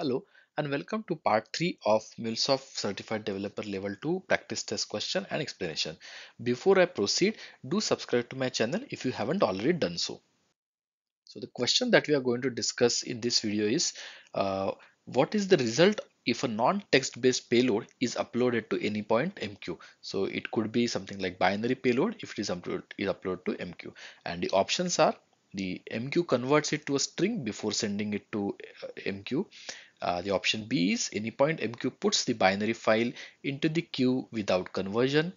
Hello and welcome to part 3 of MuleSoft Certified Developer Level 2 practice test question and explanation. Before I proceed, do subscribe to my channel if you haven't already done so. So the question that we are going to discuss in this video is uh, what is the result if a non-text based payload is uploaded to Anypoint MQ. So it could be something like binary payload if it is uploaded, to MQ and the options are the MQ converts it to a string before sending it to uh, MQ uh, the option B is Anypoint MQ puts the binary file into the queue without conversion.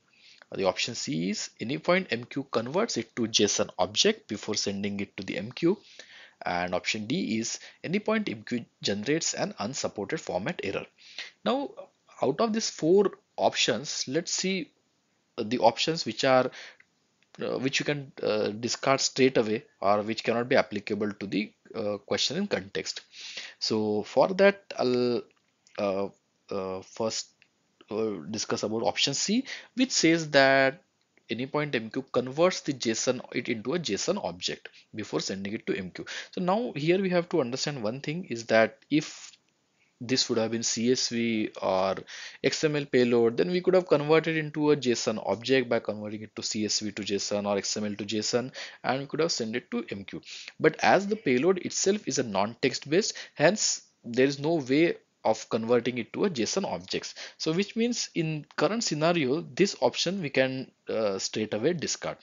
Uh, the option C is Anypoint MQ converts it to JSON object before sending it to the MQ. And option D is Anypoint MQ generates an unsupported format error. Now, out of these four options, let's see the options which are uh, which you can uh, discard straight away or which cannot be applicable to the uh, question in context. So for that, I'll uh, uh, first uh, discuss about option C, which says that Anypoint MQ converts the JSON it into a JSON object before sending it to MQ. So now here we have to understand one thing is that if this would have been CSV or XML payload, then we could have converted into a JSON object by converting it to CSV to JSON or XML to JSON and we could have sent it to MQ. But as the payload itself is a non-text based, hence there is no way of converting it to a JSON objects. So which means in current scenario, this option we can uh, straight away discard.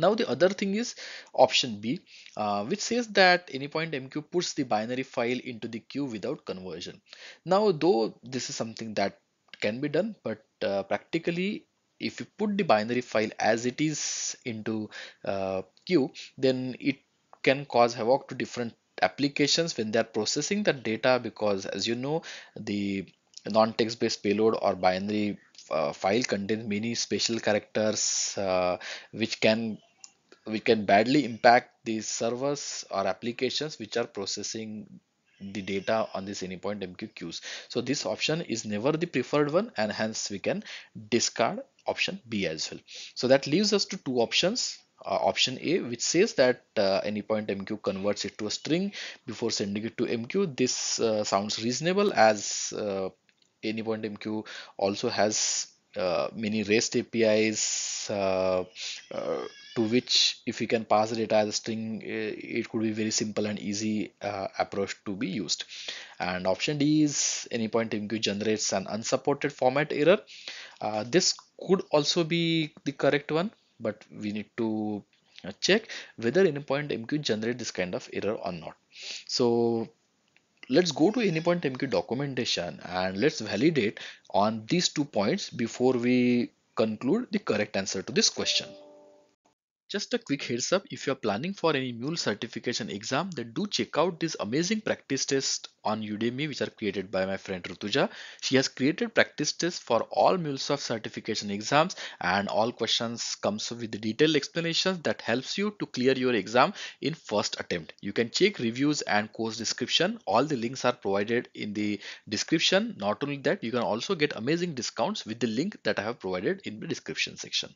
Now the other thing is option B, uh, which says that Anypoint MQ puts the binary file into the queue without conversion. Now, though this is something that can be done, but uh, practically if you put the binary file as it is into uh, queue, then it can cause havoc to different applications when they are processing the data because as you know the non-text based payload or binary uh, file contains many special characters uh, which can we can badly impact the servers or applications which are processing the data on this anypoint MQ queues. So this option is never the preferred one and hence we can discard option B as well. So that leaves us to two options. Uh, option A which says that uh, Anypoint MQ converts it to a string before sending it to MQ. This uh, sounds reasonable as uh, Anypoint MQ also has uh, many REST APIs uh, uh, to which if we can pass the data as a string eh, it could be very simple and easy uh, approach to be used. And option D is any Anypoint MQ generates an unsupported format error. Uh, this could also be the correct one but we need to uh, check whether Anypoint MQ generate this kind of error or not. So let's go to Anypoint MQ documentation and let's validate on these two points before we conclude the correct answer to this question. Just a quick heads up if you are planning for any Mule certification exam then do check out this amazing practice test on Udemy which are created by my friend Rutuja. She has created practice tests for all MuleSoft certification exams and all questions comes with detailed explanations that helps you to clear your exam in first attempt. You can check reviews and course description. All the links are provided in the description. Not only that you can also get amazing discounts with the link that I have provided in the description section.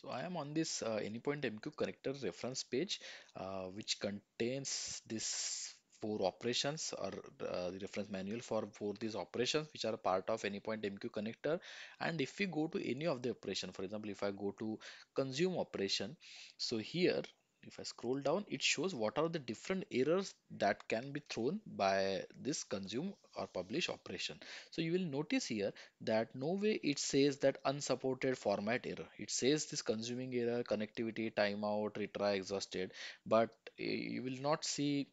So I am on this uh, Anypoint MQ connector reference page, uh, which contains this four operations or uh, the reference manual for for these operations which are part of Anypoint MQ connector. And if we go to any of the operation for example if I go to consume operation so here if I scroll down it shows what are the different errors that can be thrown by this consume or publish operation. So you will notice here that no way it says that unsupported format error. It says this consuming error connectivity timeout retry exhausted but eh, you will not see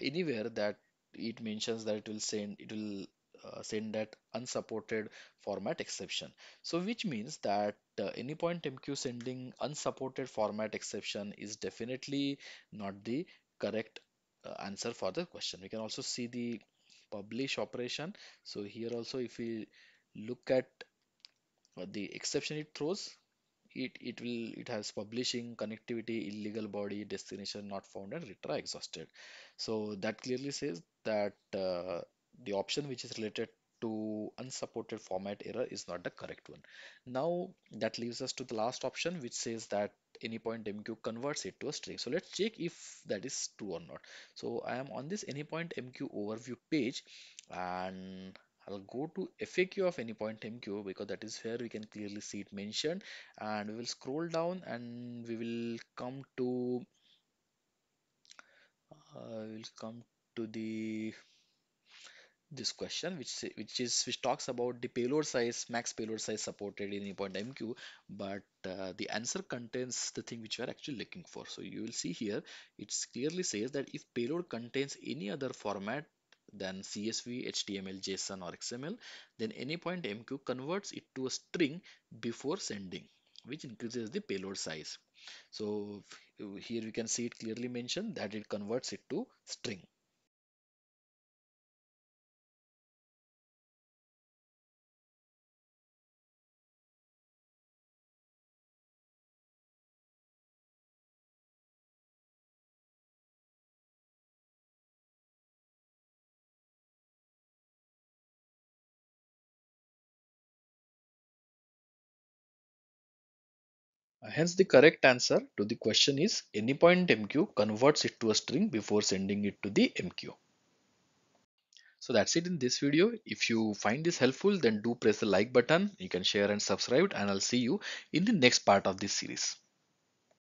anywhere that it mentions that it will send it will uh, send that unsupported format exception. So which means that uh, Anypoint MQ sending unsupported format exception is definitely not the correct uh, answer for the question. We can also see the publish operation. So here also if we look at uh, the exception it throws it it will it has publishing connectivity illegal body destination not found and retry exhausted. So that clearly says that uh, the option which is related to unsupported format error is not the correct one now that leaves us to the last option which says that AnyPoint MQ converts it to a string. So let's check if that is true or not. So I am on this AnyPoint MQ overview page and I'll go to FAQ of AnyPoint MQ because that is where we can clearly see it mentioned and we will scroll down and we will come to uh, we'll come to the this question which which is which talks about the payload size max payload size supported in AnyPoint MQ but uh, the answer contains the thing which we are actually looking for. So you will see here it clearly says that if payload contains any other format than CSV, HTML, JSON or XML then AnyPoint MQ converts it to a string before sending which increases the payload size. So here we can see it clearly mentioned that it converts it to string Uh, hence, the correct answer to the question is Anypoint MQ converts it to a string before sending it to the MQ. So that's it in this video. If you find this helpful, then do press the like button. You can share and subscribe and I'll see you in the next part of this series.